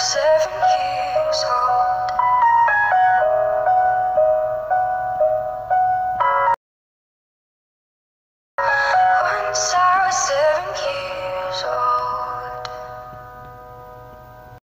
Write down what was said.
said